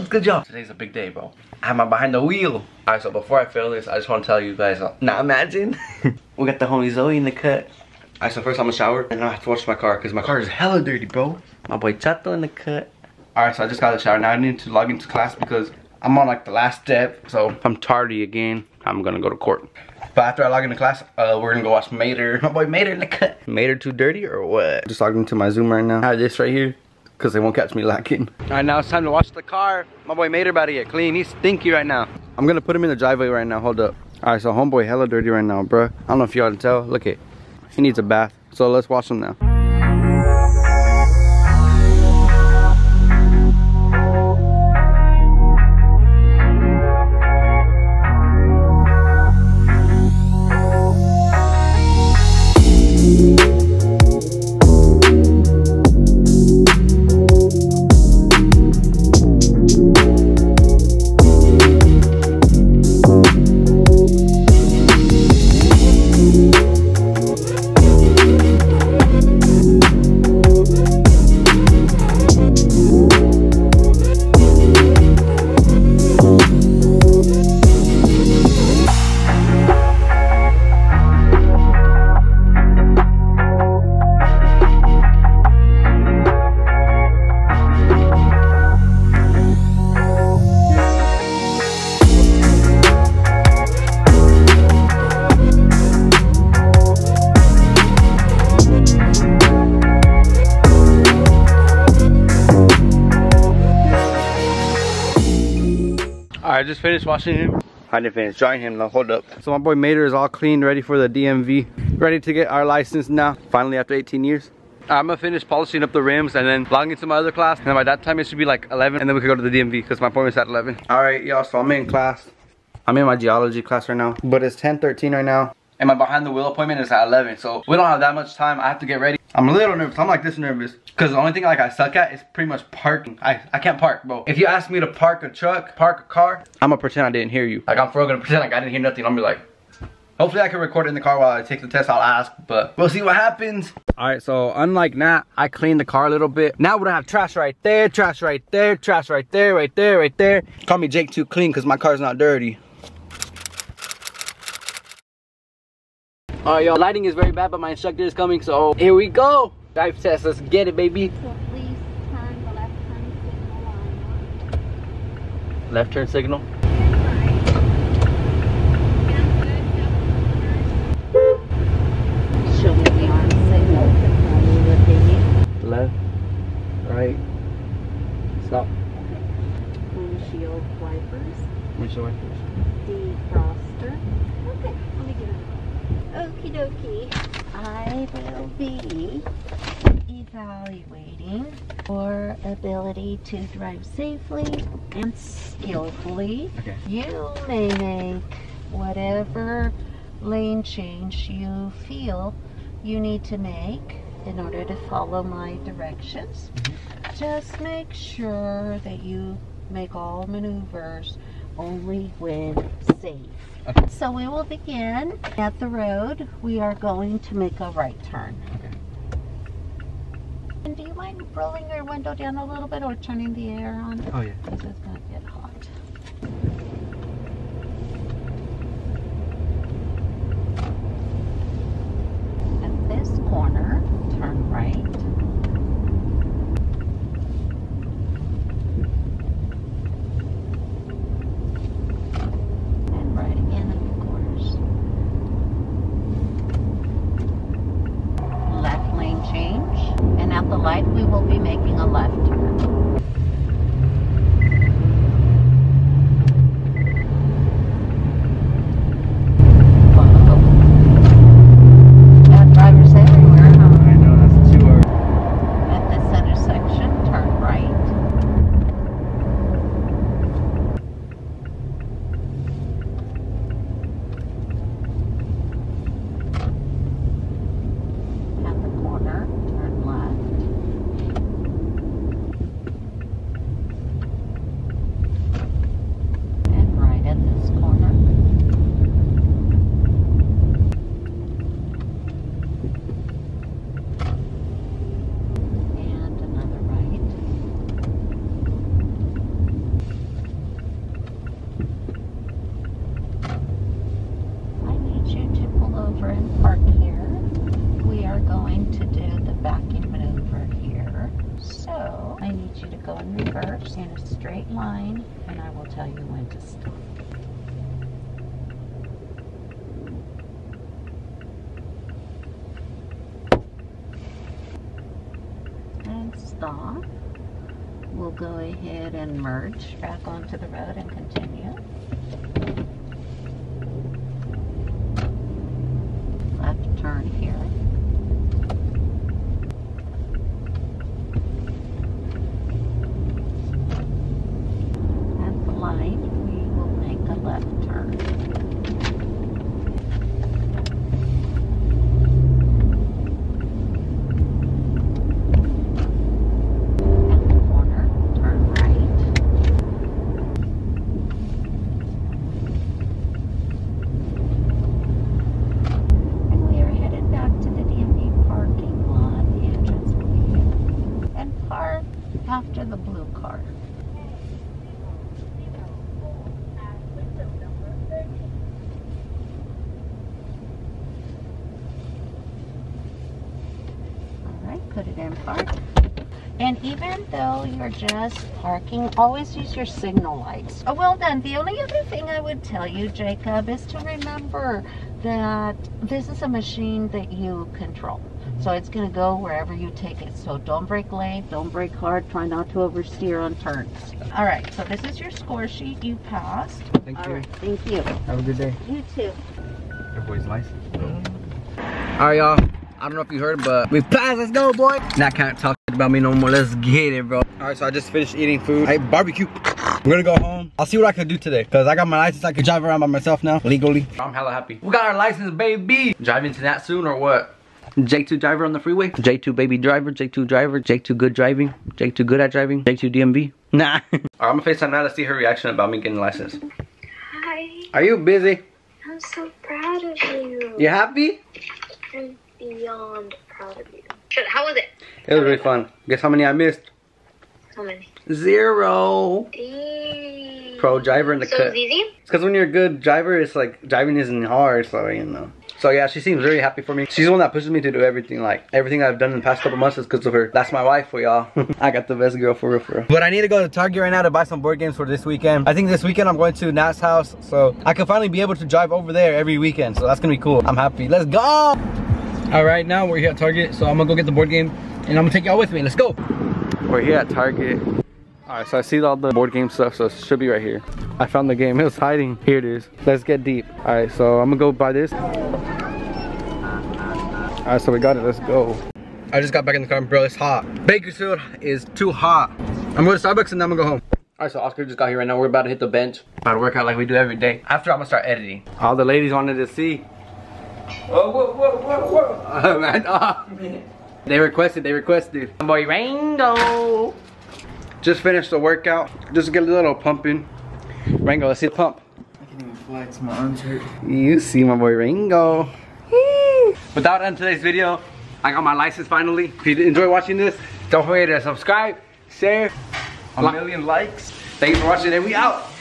Good, y'all? Today's a big day, bro. I have my behind the wheel. All right, so before I film this, I just want to tell you guys. Uh, now imagine we got the homie Zoe in the cut. All right, so first I'm gonna shower and then I have to wash my car because my car is hella dirty, bro. My boy Chato in the cut. All right, so I just got the shower. Now I need to log into class because I'm on like the last step. So if I'm tardy again, I'm gonna go to court. But after I log into class, uh, we're gonna go watch Mater. My boy Mater in the cut. Mater too dirty or what? Just logged into my Zoom right now. I have this right here because they won't catch me lacking. All right, now it's time to wash the car. My boy Mater about to get clean. He's stinky right now. I'm gonna put him in the driveway right now. Hold up. All right, so homeboy hella dirty right now, bro. I don't know if y'all can tell. Look it. He needs a bath. So let's wash him now. I just finished washing him. I didn't finish drying him though, hold up. So my boy Mater is all clean, ready for the DMV. Ready to get our license now, finally after 18 years. I'm gonna finish polishing up the rims and then log into my other class. And by that time it should be like 11 and then we could go to the DMV because my appointment's at 11. All right, y'all, so I'm in class. I'm in my geology class right now, but it's 10:13 right now. And my behind the wheel appointment is at 11, so we don't have that much time. I have to get ready. I'm a little nervous. I'm like this nervous. Because the only thing like I suck at is pretty much parking. I, I can't park, bro. If you ask me to park a truck, park a car, I'm gonna pretend I didn't hear you. Like I'm for gonna pretend like I didn't hear nothing. I'm gonna be like, hopefully I can record it in the car while I take the test. I'll ask, but we'll see what happens. All right, so unlike Nat, I cleaned the car a little bit. Now we don't have trash right there, trash right there, trash right there, right there, right there. Call me Jake too clean because my car's not dirty. All right, y'all, lighting is very bad, but my instructor is coming, so here we go. Drive test, let's get it, baby. So please turn the left turn signal on. Left turn signal. Show me the arm signal. Are you looking Left, right, stop. windshield wipers, Windshield wipers. defroster. Okay, let me get it. Okie dokie. I will be evaluating your ability to drive safely and skillfully. Okay. You may make whatever lane change you feel you need to make in order to follow my directions. Mm-hmm. Just make sure that you make all maneuvers only when safe. Okay. So we will begin at the road. We are going to make a right turn. Okay. And do you mind rolling your window down a little bit or turning the air on? Oh yeah. Because it's going to get hot. At this corner, turn right. And right again at the corners. Left lane change. And at the light, we will be making a left turn. You to go in reverse in a straight line, and I will tell you when to stop. And stop. We'll go ahead and merge back onto the road and continue. Left turn here. At the light, we will make a left turn. At the corner, turn right. And we are headed back to the DMV parking lot. The entrance will be here. And park after the blue car. Alright, put it in park. And even though you're just parking, always use your signal lights. Oh, well done. The only other thing I would tell you, Jacob, is to remember that this is a machine that you control. Mm-hmm. So it's going to go wherever you take it. So don't brake late, don't brake hard, try not to oversteer on turns. All right, so this is your score sheet. You passed. Thank All you. right, thank you. Have a good day. You too. Your boy's license. Mm-hmm. Alright, y'all. I don't know if you heard, but we passed. Let's go, boy. Now can't talk about me no more. Let's get it, bro. Alright, so I just finished eating food. I barbecue. We're gonna go home. I'll see what I can do today. Cause I got my license. I can drive around by myself now, legally. I'm hella happy. We got our license, baby. Driving to that soon or what? J2 driver on the freeway. J2 baby driver. J2 driver. J2 good driving. J2 good at driving. J2 DMV. Nah. Alright, I'm gonna FaceTime now to see her reaction about me getting a license. Hi, Are you busy? I'm so proud of you. You happy? I'm beyond proud of you. Shit, how was it? It was really fun. Guess how many I missed? How many? Zero. Dang. Pro driver in the so cut. it's easy? Because when you're a good driver, it's like driving isn't hard, so you know. So yeah, she seems very happy for me. She's the one that pushes me to do everything. Like everything I've done in the past couple months is because of her. That's my wife for y'all. I got the best girl for real, for real. But I need to go to Target right now to buy some board games for this weekend. I think this weekend I'm going to Nat's house, so I can finally be able to drive over there every weekend. So that's gonna be cool. I'm happy. Let's go. All right, now we're here at Target, so I'm gonna go get the board game, and I'm gonna take y'all with me. Let's go. We're here at Target. All right, so I see all the board game stuff, so it should be right here. I found the game, it was hiding. Here it is. Let's get deep. All right, so I'm gonna go buy this. All right, so we got it, let's go. I just got back in the car, bro, it's hot. Bakersfield is too hot. I'm going to Starbucks and then I'm gonna go home. All right, so Oscar just got here right now. We're about to hit the bench. About to work out like we do every day. After, I'm gonna start editing. All the ladies wanted to see. Whoa, whoa, whoa, whoa, whoa. man, ah. They requested, they requested. Boy Rango. Just finished the workout. Just get a little pumping. Rango, let's see the pump. I can't even flex, my arms hurt. You see my boy Ringo. Without ending today's video, I got my license finally. If you enjoy watching this, don't forget to subscribe, share, A million likes. Thank you for watching and we out.